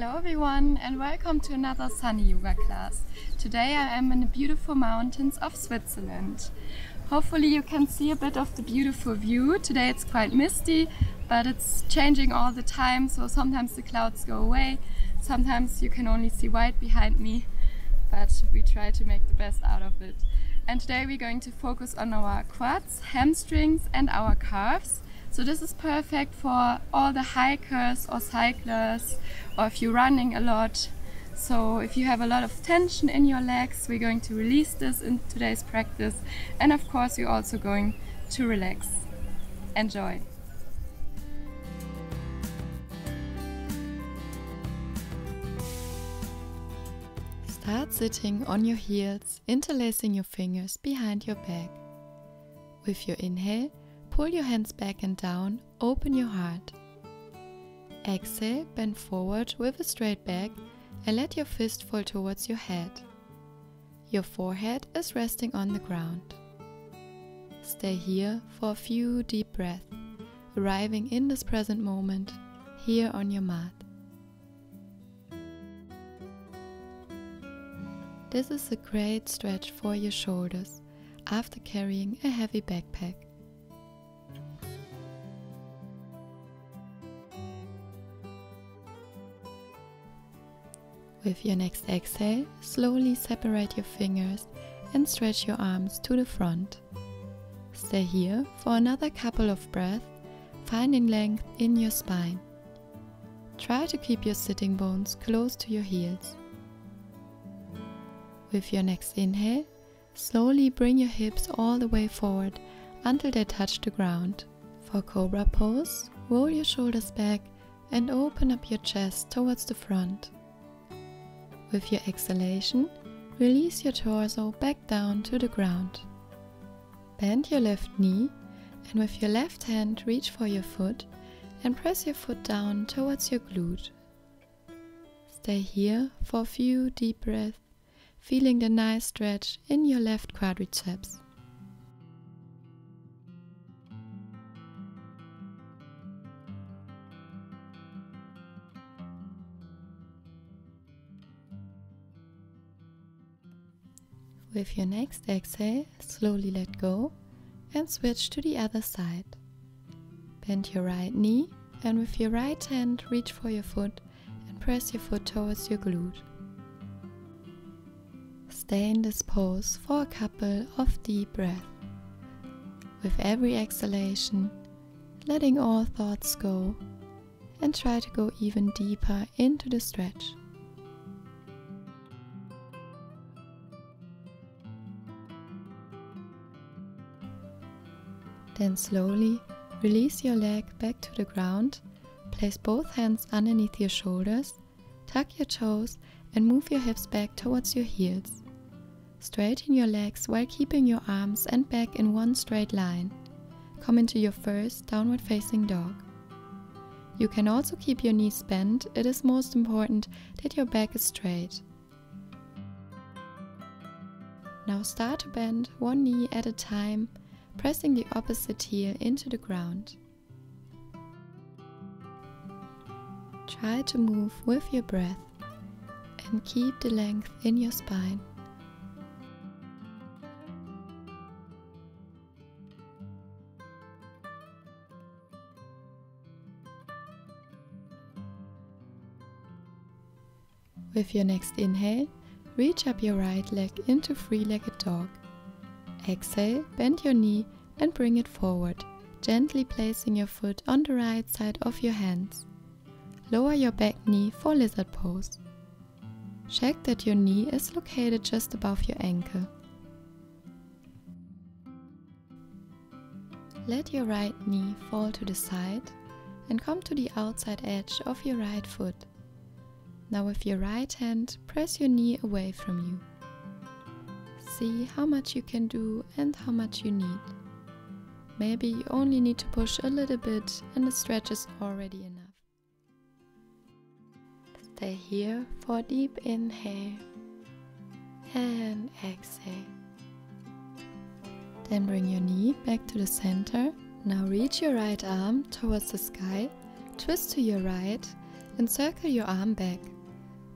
Hello everyone and welcome to another sunny yoga class. Today I am in the beautiful mountains of Switzerland. Hopefully you can see a bit of the beautiful view. Today it's quite misty but it's changing all the time so sometimes the clouds go away, sometimes you can only see white behind me but we try to make the best out of it. And today we're going to focus on our quads, hamstrings and our calves so this is perfect for all the hikers or cyclists or if you're running a lot. So if you have a lot of tension in your legs, we're going to release this in today's practice. And of course, you're also going to relax. Enjoy. Start sitting on your heels, interlacing your fingers behind your back. With your inhale, Pull your hands back and down, open your heart. Exhale, bend forward with a straight back and let your fist fall towards your head. Your forehead is resting on the ground. Stay here for a few deep breaths, arriving in this present moment, here on your mat. This is a great stretch for your shoulders after carrying a heavy backpack. With your next exhale, slowly separate your fingers and stretch your arms to the front. Stay here for another couple of breaths, finding length in your spine. Try to keep your sitting bones close to your heels. With your next inhale, slowly bring your hips all the way forward until they touch the ground. For Cobra pose, roll your shoulders back and open up your chest towards the front. With your exhalation, release your torso back down to the ground. Bend your left knee and with your left hand reach for your foot and press your foot down towards your glute. Stay here for a few deep breaths, feeling the nice stretch in your left quadriceps. With your next exhale, slowly let go and switch to the other side. Bend your right knee and with your right hand reach for your foot and press your foot towards your glute. Stay in this pose for a couple of deep breaths. With every exhalation, letting all thoughts go and try to go even deeper into the stretch. Then slowly release your leg back to the ground, place both hands underneath your shoulders, tuck your toes and move your hips back towards your heels. Straighten your legs while keeping your arms and back in one straight line. Come into your first downward facing dog. You can also keep your knees bent, it is most important that your back is straight. Now start to bend one knee at a time pressing the opposite heel into the ground. Try to move with your breath and keep the length in your spine. With your next inhale, reach up your right leg into three-legged dog Exhale, bend your knee and bring it forward, gently placing your foot on the right side of your hands. Lower your back knee for lizard pose. Check that your knee is located just above your ankle. Let your right knee fall to the side and come to the outside edge of your right foot. Now with your right hand, press your knee away from you see how much you can do and how much you need. Maybe you only need to push a little bit and the stretch is already enough. Stay here for a deep inhale and exhale. Then bring your knee back to the center. Now reach your right arm towards the sky, twist to your right, and circle your arm back.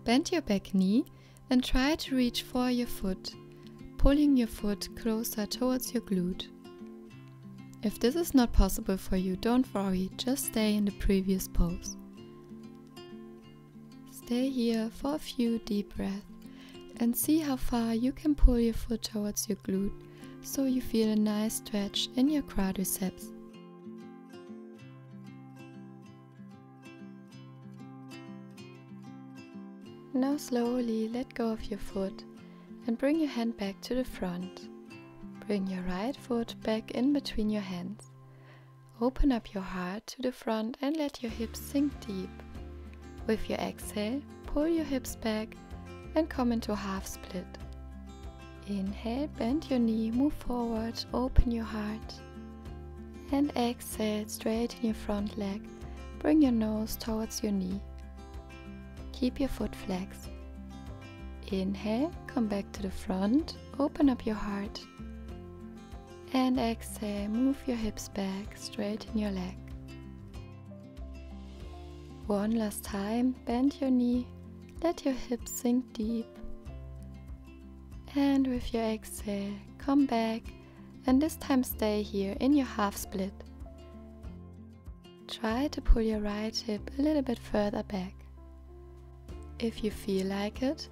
Bend your back knee and try to reach for your foot, pulling your foot closer towards your glute. If this is not possible for you, don't worry, just stay in the previous pose. Stay here for a few deep breaths and see how far you can pull your foot towards your glute so you feel a nice stretch in your quadriceps. Now slowly let go of your foot and bring your hand back to the front. Bring your right foot back in between your hands. Open up your heart to the front and let your hips sink deep. With your exhale, pull your hips back and come into half split. Inhale, bend your knee, move forward, open your heart. And exhale, straighten your front leg. Bring your nose towards your knee. Keep your foot flexed. Inhale, come back to the front, open up your heart. And exhale, move your hips back, straighten your leg. One last time, bend your knee, let your hips sink deep. And with your exhale, come back and this time stay here in your half split. Try to pull your right hip a little bit further back. If you feel like it,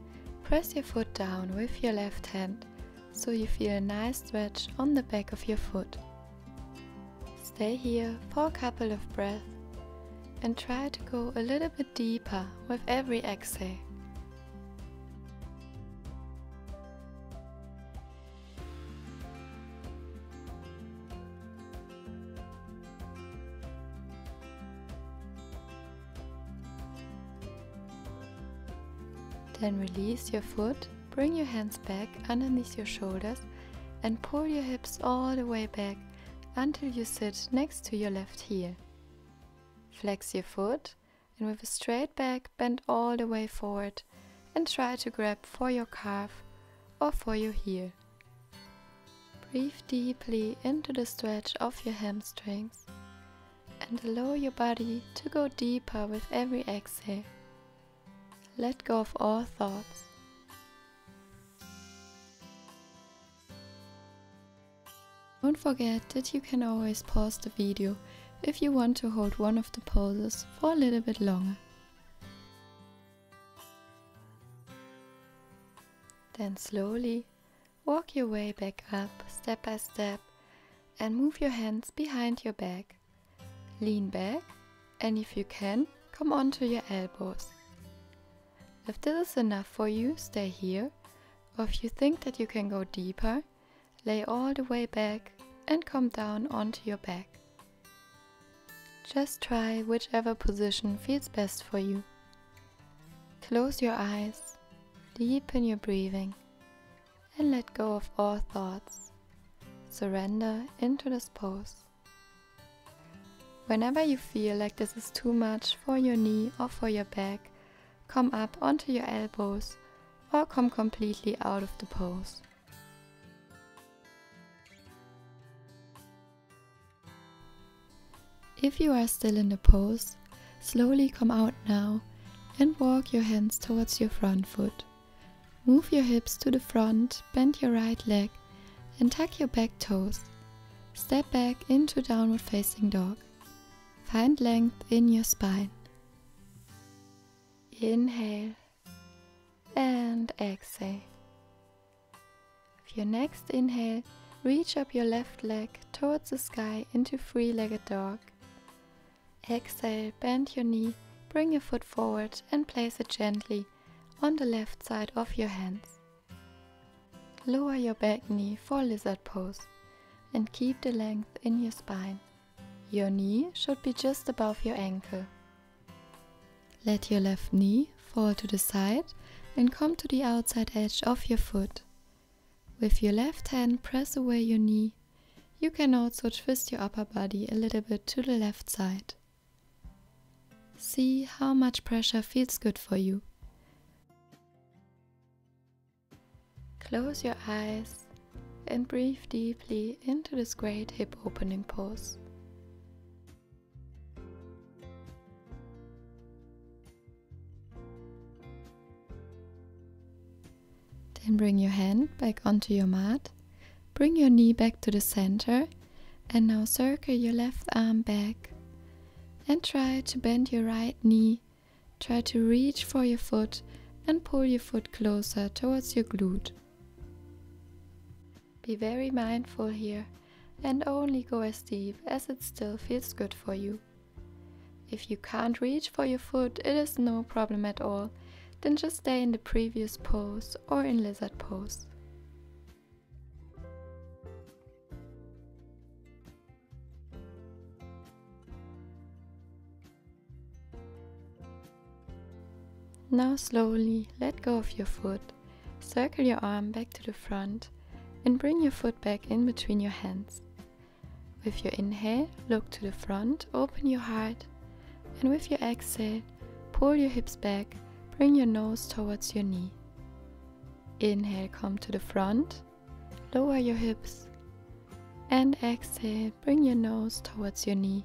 press your foot down with your left hand so you feel a nice stretch on the back of your foot. Stay here for a couple of breaths and try to go a little bit deeper with every exhale. Then release your foot, bring your hands back underneath your shoulders and pull your hips all the way back until you sit next to your left heel. Flex your foot and with a straight back bend all the way forward and try to grab for your calf or for your heel. Breathe deeply into the stretch of your hamstrings and allow your body to go deeper with every exhale. Let go of all thoughts. Don't forget that you can always pause the video if you want to hold one of the poses for a little bit longer. Then slowly walk your way back up step by step and move your hands behind your back. Lean back and if you can, come onto your elbows. If this is enough for you, stay here, or if you think that you can go deeper, lay all the way back and come down onto your back. Just try whichever position feels best for you. Close your eyes, deepen your breathing, and let go of all thoughts. Surrender into this pose. Whenever you feel like this is too much for your knee or for your back, come up onto your elbows or come completely out of the pose. If you are still in the pose, slowly come out now and walk your hands towards your front foot. Move your hips to the front, bend your right leg and tuck your back toes. Step back into downward facing dog. Find length in your spine. Inhale and exhale. With your next inhale, reach up your left leg towards the sky into three legged dog. Exhale, bend your knee, bring your foot forward and place it gently on the left side of your hands. Lower your back knee for lizard pose and keep the length in your spine. Your knee should be just above your ankle. Let your left knee fall to the side and come to the outside edge of your foot. With your left hand, press away your knee. You can also twist your upper body a little bit to the left side. See how much pressure feels good for you. Close your eyes and breathe deeply into this great hip opening pose. Then bring your hand back onto your mat. Bring your knee back to the center and now circle your left arm back and try to bend your right knee. Try to reach for your foot and pull your foot closer towards your glute. Be very mindful here and only go as deep as it still feels good for you. If you can't reach for your foot, it is no problem at all, then just stay in the previous pose or in lizard pose. Now slowly let go of your foot, circle your arm back to the front and bring your foot back in between your hands. With your inhale, look to the front, open your heart, and with your exhale, pull your hips back, bring your nose towards your knee. Inhale, come to the front, lower your hips, and exhale, bring your nose towards your knee.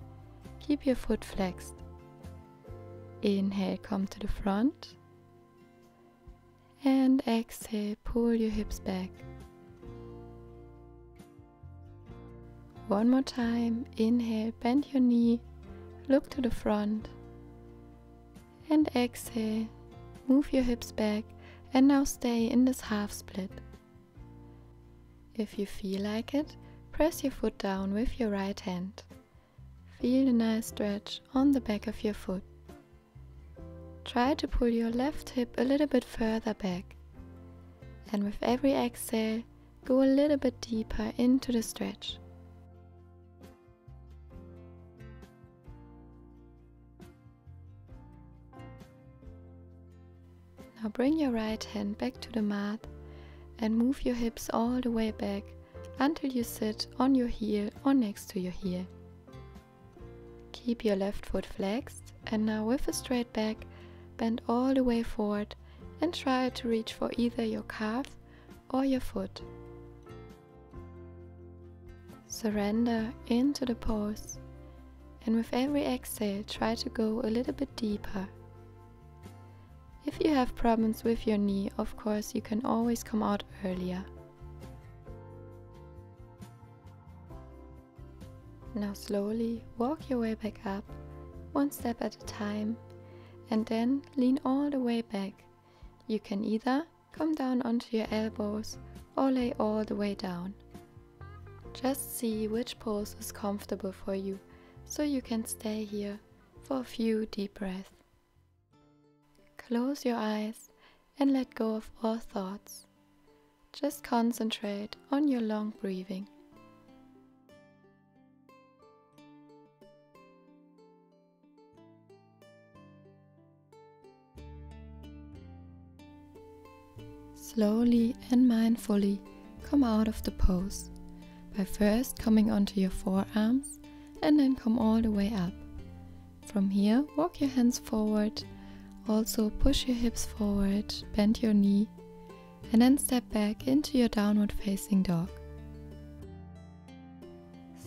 Keep your foot flexed. Inhale, come to the front. And exhale, pull your hips back. One more time. Inhale, bend your knee, look to the front. And exhale, move your hips back, and now stay in this half split. If you feel like it, press your foot down with your right hand. Feel a nice stretch on the back of your foot. Try to pull your left hip a little bit further back. And with every exhale, go a little bit deeper into the stretch. Now bring your right hand back to the mat and move your hips all the way back until you sit on your heel or next to your heel. Keep your left foot flexed and now with a straight back, bend all the way forward and try to reach for either your calf or your foot. Surrender into the pose and with every exhale try to go a little bit deeper. If you have problems with your knee, of course, you can always come out earlier. Now slowly walk your way back up, one step at a time and then lean all the way back. You can either come down onto your elbows or lay all the way down. Just see which pose is comfortable for you so you can stay here for a few deep breaths. Close your eyes and let go of all thoughts. Just concentrate on your long breathing. Slowly and mindfully come out of the pose by first coming onto your forearms and then come all the way up. From here, walk your hands forward, also push your hips forward, bend your knee, and then step back into your downward facing dog.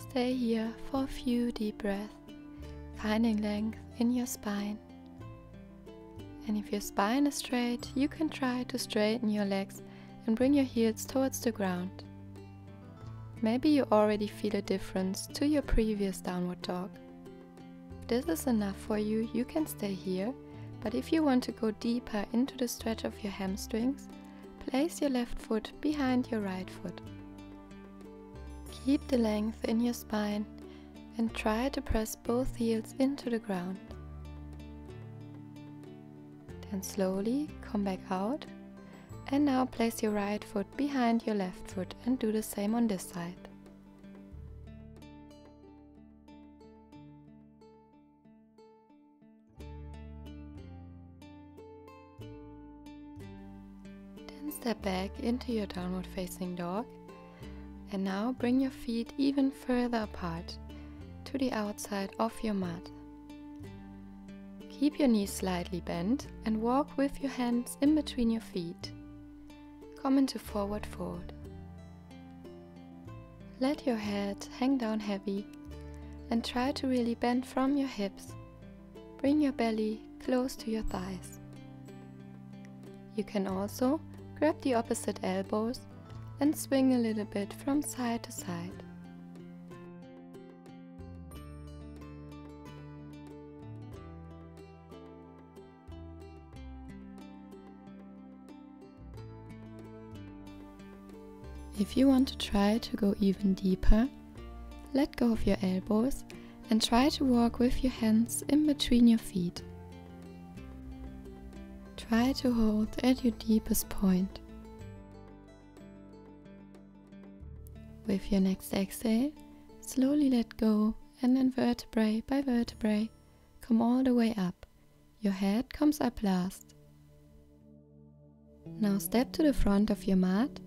Stay here for a few deep breaths, finding length in your spine. And if your spine is straight, you can try to straighten your legs and bring your heels towards the ground. Maybe you already feel a difference to your previous downward dog. If this is enough for you, you can stay here, but if you want to go deeper into the stretch of your hamstrings, place your left foot behind your right foot. Keep the length in your spine and try to press both heels into the ground. Then slowly come back out. And now place your right foot behind your left foot and do the same on this side. Step back into your downward facing dog. And now bring your feet even further apart to the outside of your mat. Keep your knees slightly bent and walk with your hands in between your feet. Come into forward fold. Let your head hang down heavy and try to really bend from your hips. Bring your belly close to your thighs. You can also grab the opposite elbows and swing a little bit from side to side. If you want to try to go even deeper, let go of your elbows and try to walk with your hands in between your feet. Try to hold at your deepest point. With your next exhale, slowly let go and then vertebrae by vertebrae come all the way up. Your head comes up last. Now step to the front of your mat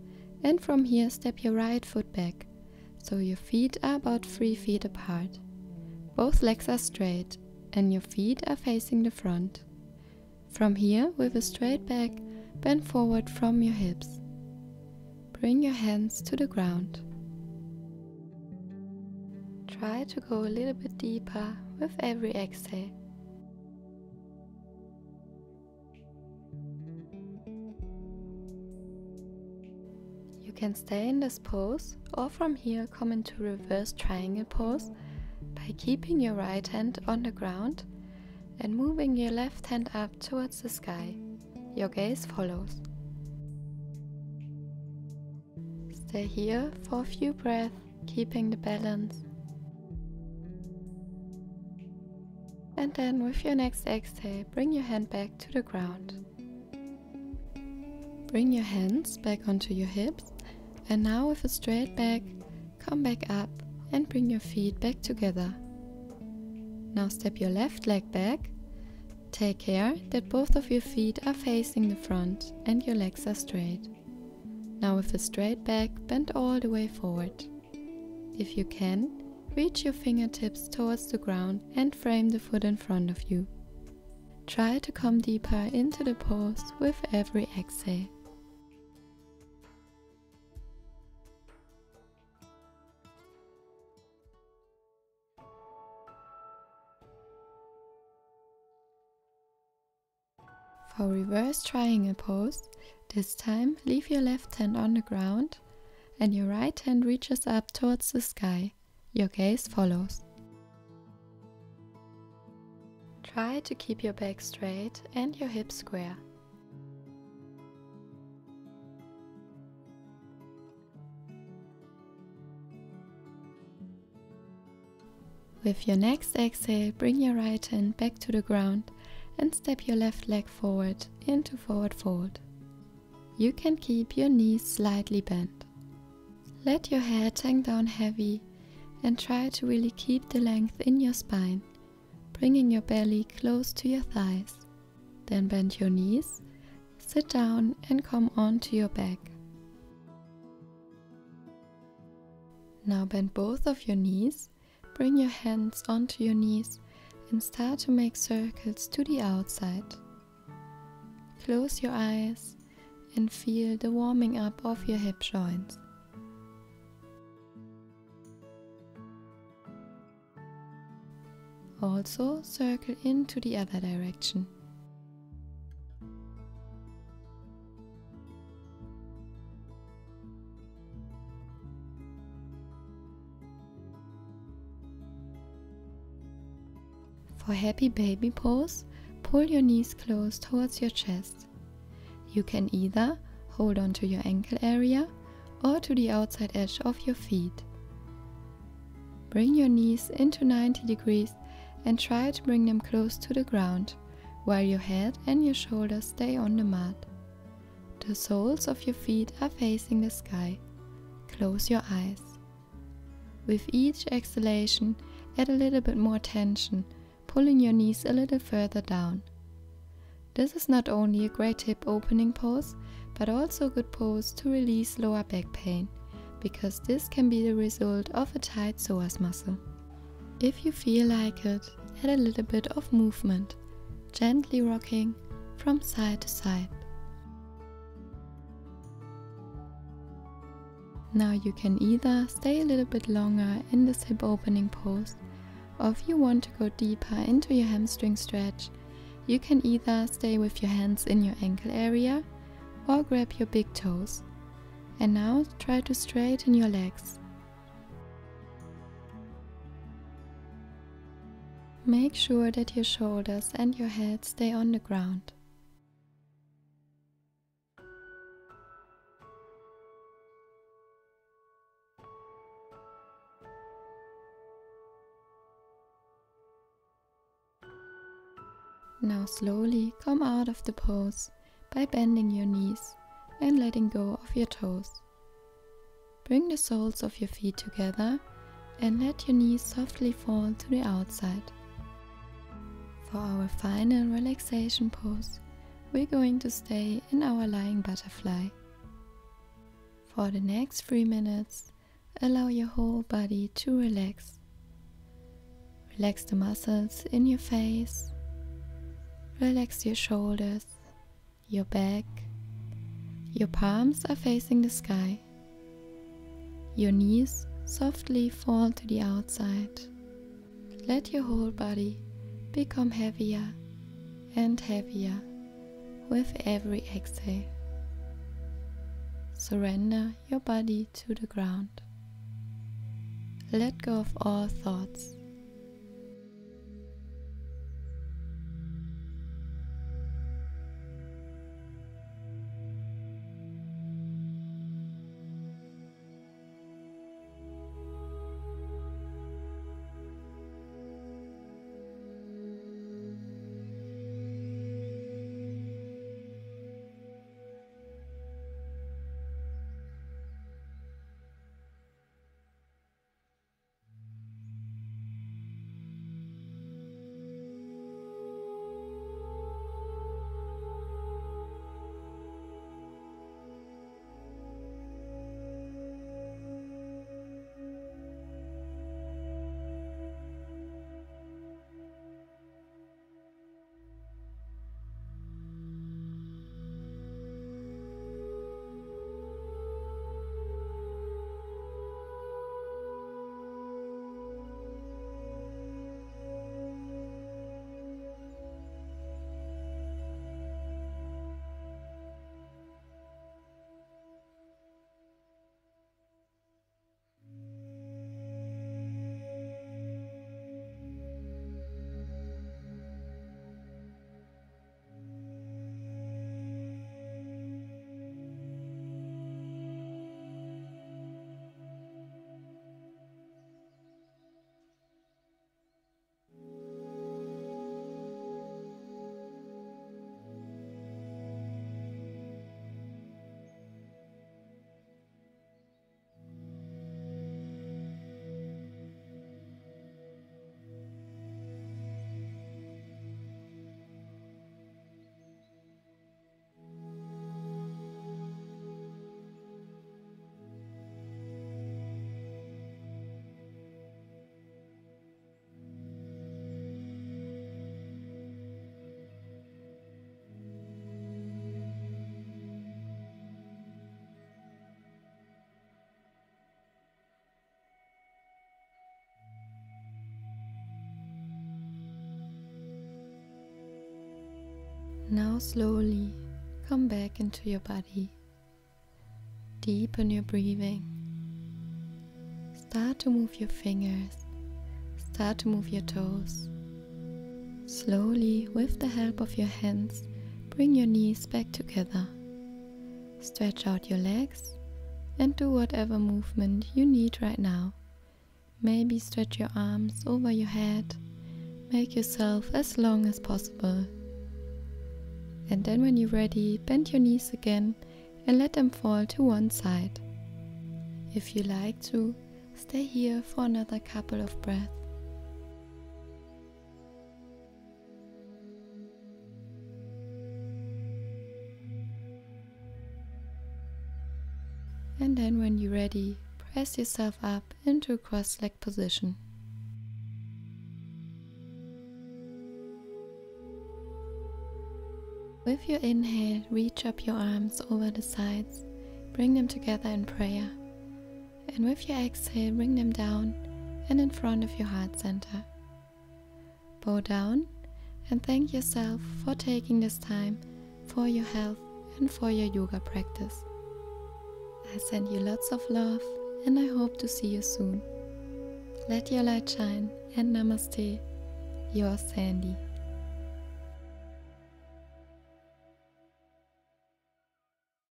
and from here step your right foot back so your feet are about 3 feet apart. Both legs are straight and your feet are facing the front. From here, with a straight back, bend forward from your hips. Bring your hands to the ground. Try to go a little bit deeper with every exhale. You can stay in this pose or from here come into reverse triangle pose by keeping your right hand on the ground and moving your left hand up towards the sky. Your gaze follows. Stay here for a few breaths, keeping the balance. And then with your next exhale, bring your hand back to the ground. Bring your hands back onto your hips and now with a straight back, come back up and bring your feet back together. Now step your left leg back. Take care that both of your feet are facing the front and your legs are straight. Now with a straight back, bend all the way forward. If you can, reach your fingertips towards the ground and frame the foot in front of you. Try to come deeper into the pose with every exhale. For reverse triangle pose, this time leave your left hand on the ground and your right hand reaches up towards the sky. Your gaze follows. Try to keep your back straight and your hips square. With your next exhale, bring your right hand back to the ground and step your left leg forward into forward fold. You can keep your knees slightly bent. Let your head hang down heavy and try to really keep the length in your spine, bringing your belly close to your thighs. Then bend your knees, sit down and come onto your back. Now bend both of your knees, bring your hands onto your knees and start to make circles to the outside. Close your eyes and feel the warming up of your hip joints. Also circle into the other direction. For happy baby pose, pull your knees close towards your chest. You can either hold on to your ankle area or to the outside edge of your feet. Bring your knees into 90 degrees and try to bring them close to the ground while your head and your shoulders stay on the mat. The soles of your feet are facing the sky. Close your eyes. With each exhalation, add a little bit more tension pulling your knees a little further down. This is not only a great hip opening pose, but also a good pose to release lower back pain, because this can be the result of a tight psoas muscle. If you feel like it, add a little bit of movement, gently rocking from side to side. Now you can either stay a little bit longer in this hip opening pose or if you want to go deeper into your hamstring stretch, you can either stay with your hands in your ankle area or grab your big toes. And now try to straighten your legs. Make sure that your shoulders and your head stay on the ground. Now slowly come out of the pose by bending your knees and letting go of your toes. Bring the soles of your feet together and let your knees softly fall to the outside. For our final relaxation pose, we're going to stay in our lying butterfly. For the next three minutes, allow your whole body to relax. Relax the muscles in your face, Relax your shoulders, your back. Your palms are facing the sky. Your knees softly fall to the outside. Let your whole body become heavier and heavier with every exhale. Surrender your body to the ground. Let go of all thoughts. Now slowly come back into your body. Deepen your breathing. Start to move your fingers. Start to move your toes. Slowly, with the help of your hands, bring your knees back together. Stretch out your legs and do whatever movement you need right now. Maybe stretch your arms over your head. Make yourself as long as possible. And then when you're ready, bend your knees again and let them fall to one side. If you like to, stay here for another couple of breaths. And then when you're ready, press yourself up into a cross-leg position. With your inhale, reach up your arms over the sides, bring them together in prayer. And with your exhale, bring them down and in front of your heart center. Bow down and thank yourself for taking this time for your health and for your yoga practice. I send you lots of love and I hope to see you soon. Let your light shine and namaste, your Sandy.